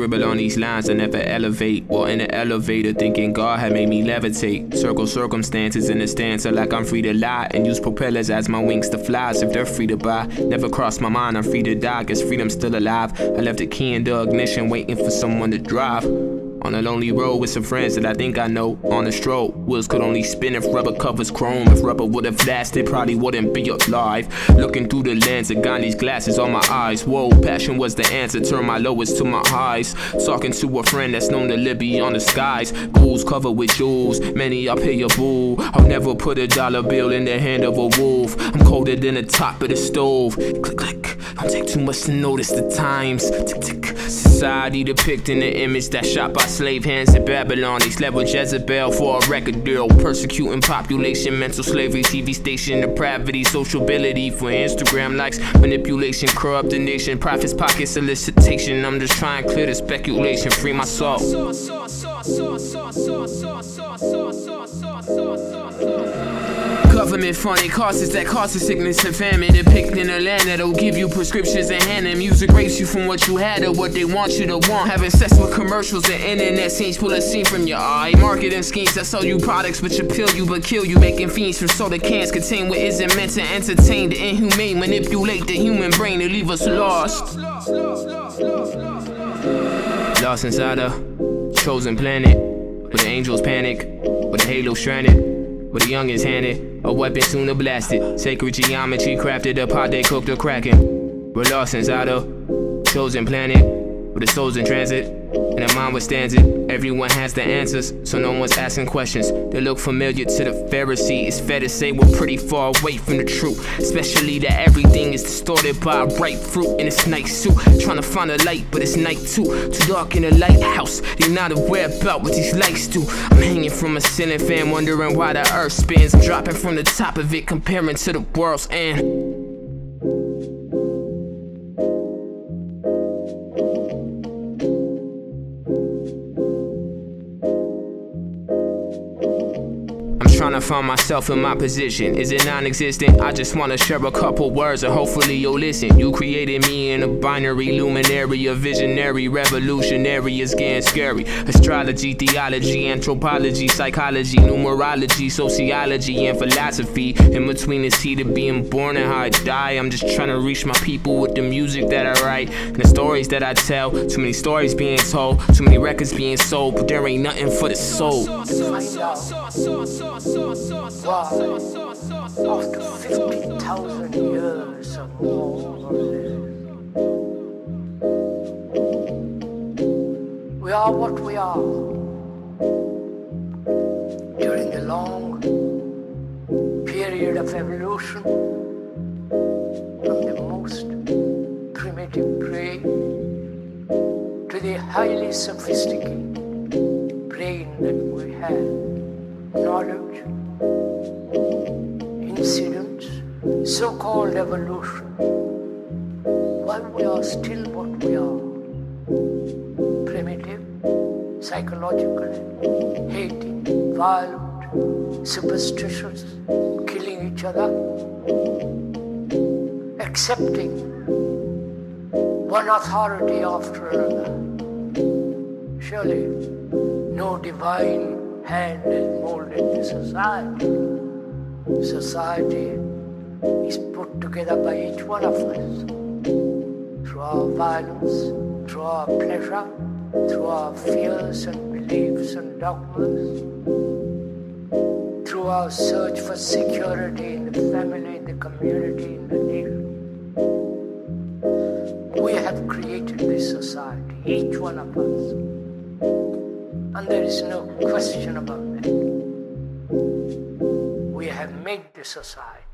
scribble on these lines, I never elevate. Or in the elevator, thinking God had made me levitate. Circle circumstances in the stanza like I'm free to lie. And use propellers as my wings to fly. If they're free to buy. Never crossed my mind, I'm free to die. Guess freedom's still alive. I left the key in the ignition, waiting for someone to drive. On a lonely road with some friends that I think I know. On a stroll, wheels could only spin if rubber covers chrome. If rubber would have lasted, probably wouldn't be alive. Looking through the lens of Gandhi's glasses on my eyes. Whoa, passion was the answer. Turn my lowest to my highs. Talking to a friend that's known to live beyond the skies. Ghouls covered with jewels, many I pay a bull. I'll never put a dollar bill in the hand of a wolf. I'm colder than the top of the stove. Click, click. Don't take too much to notice the times. Tick, tick. Society depicting the image that shot by slave hands in Babylon. They slept with Jezebel for a record deal. Persecuting population, mental slavery, TV station depravity, sociability for Instagram likes, manipulation, corrupt the nation, profits, pocket solicitation. I'm just trying to clear the speculation, free my soul. Government funded causes that causes sickness and famine. Depicting a land that'll give you prescriptions and hand and music rapes you from what you had or what they want you to want. Having sex with commercials and internet scenes pull a scene from your eye. Marketing schemes that sell you products which appeal you but kill you. Making fiends from soda cans contain what isn't meant to entertain. The inhumane manipulate the human brain to leave us lost. Lost inside a chosen planet. Where the angels panic, where the halo stranded, where the youngest handed. A weapon soon to blast it. Sacred geometry crafted a pot they cooked or cracking. We're lost inside a chosen planet, where the soul's in transit. And the mind withstands it. Everyone has the answers, so no one's asking questions. They look familiar to the Pharisee. It's fair to say we're pretty far away from the truth. Especially that everything is distorted by ripe fruit in its night suit. Trying to find a light, but it's night too. Too dark in the lighthouse. They're not aware about what these lights do. I'm hanging from a ceiling fan, wondering why the earth spins. Dropping from the top of it, comparing to the world's end. To find myself in my position. Is it non existent? I just wanna share a couple words and hopefully you'll listen. You created me in a binary luminary, a visionary, revolutionary. It's getting scary. Astrology, theology, anthropology, psychology, numerology, sociology, and philosophy. In between the seed of being born and how I die, I'm just trying to reach my people with the music that I write and the stories that I tell. Too many stories being told, too many records being sold, but there ain't nothing for the soul. Why, after 50,000 years or more we are what we are. During the long period of evolution, from the most primitive prey to the highly sophisticated brain that we have knowledge, incidents, so called evolution, while we are still what we are. Primitive, psychological, hating, violent, superstitious, killing each other, accepting one authority after another. Surely no divine hand is molded the society. Society is put together by each one of us through our violence, through our pleasure, through our fears and beliefs and dogmas, through our search for security in the family, in the community, in the nation. We have created this society, each one of us. And there is no question about that. We have made the society.